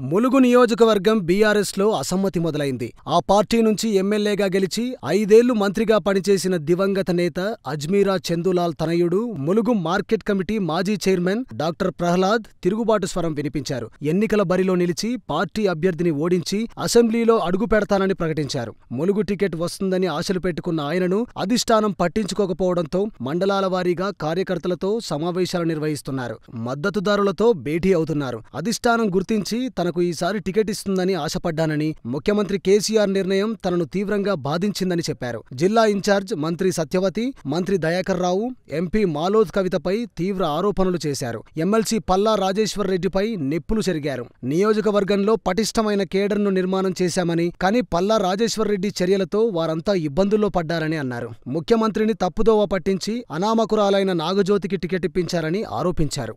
ములుగు నియోజకవర్గం బీఆర్ఎస్లో అసమ్మతి మొదలైంది. ఆ పార్టీ నుంచి ఎమ్మెల్యేగా గెలిచి ఐదేళ్ళు మంత్రిగా పనిచేసిన దివంగత నేత అజ్మీరా చందులాల్ తనయుడు ములుగు మార్కెట్ కమిటీ మాజీ చైర్మన్ డాక్టర్ ప్రహ్లాద్ తిరుగుబాటు స్వరం వినిపించారు. ఎన్నికల బరిలో నిలిచి పార్టీ అభ్యర్థిని ఓడించి అసెంబ్లీలో అడుగు పెడతానని ప్రకటించారు. ములుగు టికెట్ వస్తుందని ఆశలు పెట్టుకున్న ఆయనను అధిష్టానం పట్టించుకోకపోవడంతో మండలాల వారీగా కార్యకర్తలతో సమావేశాలు నిర్వహిస్తున్నారు. మద్దతుదారులతో భేటీ అవుతున్నారు. అధిష్టానం గుర్తించి తనకు ఈసారి టికెట్ ఇస్తుందని ఆశపడ్డానని ముఖ్యమంత్రి కేసీఆర్ నిర్ణయం తనను తీవ్రంగా బాధించిందని చెప్పారు. జిల్లా ఇన్ఛార్జ్ మంత్రి సత్యవతి మంత్రి దయాకర్ రావు ఎంపీ మాలోద్ కవితపై తీవ్ర ఆరోపణలు చేశారు. ఎమ్మెల్సీ పల్లా రాజేశ్వర్ రెడ్డిపై నిప్పులు చెరిగారు. నియోజకవర్గంలో పటిష్టమైన కేడర్ను నిర్మాణం చేశామని కానీ పల్లా రాజేశ్వర్ రెడ్డి చర్యలతో వారంతా ఇబ్బందుల్లో పడ్డారని అన్నారు. ముఖ్యమంత్రిని తప్పుదోవ పట్టించి అనామకురాలైన నాగజ్యోతికి టికెట్ ఇప్పించారని ఆరోపించారు.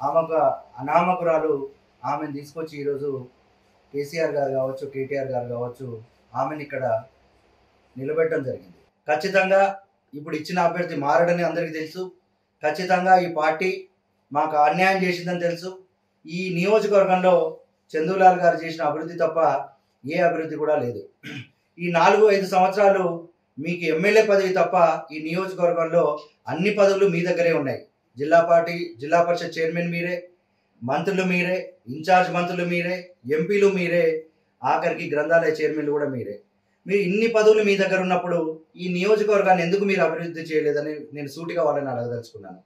ఆమె అనామకురాలు ఆమెను తీసుకొచ్చి ఈరోజు కేసీఆర్ గారు కావచ్చు కేటీఆర్ గారు కావచ్చు ఆమెను ఇక్కడ నిలబెట్టడం జరిగింది. ఖచ్చితంగా ఇప్పుడు ఇచ్చిన అభ్యర్థి మారడని అందరికీ తెలుసు. ఖచ్చితంగా ఈ పార్టీ మాకు అన్యాయం చేసిందని తెలుసు. ఈ నియోజకవర్గంలో చందులాల్ గారు చేసిన అభివృద్ధి తప్ప ఏ అభివృద్ధి కూడా లేదు. ఈ నాలుగు ఐదు సంవత్సరాలు మీకు ఎమ్మెల్యే పదవి తప్ప ఈ నియోజకవర్గంలో అన్ని పదవులు మీ దగ్గరే ఉన్నాయి. జిల్లా పార్టీ జిల్లా పరిషత్ చైర్మన్ మీరే మంత్రులు మీరే ఇన్ఛార్జ్ మంత్రులు మీరే ఎంపీలు మీరే ఆఖరికి గ్రంథాలయ చైర్మన్లు కూడా మీరే. మీరు ఇన్ని పదవులు మీ దగ్గర ఉన్నప్పుడు ఈ నియోజకవర్గాన్ని ఎందుకు మీరు అభివృద్ధి చేయలేదని నేను సూటిగా వాళ్ళని అడగదలుచుకున్నాను.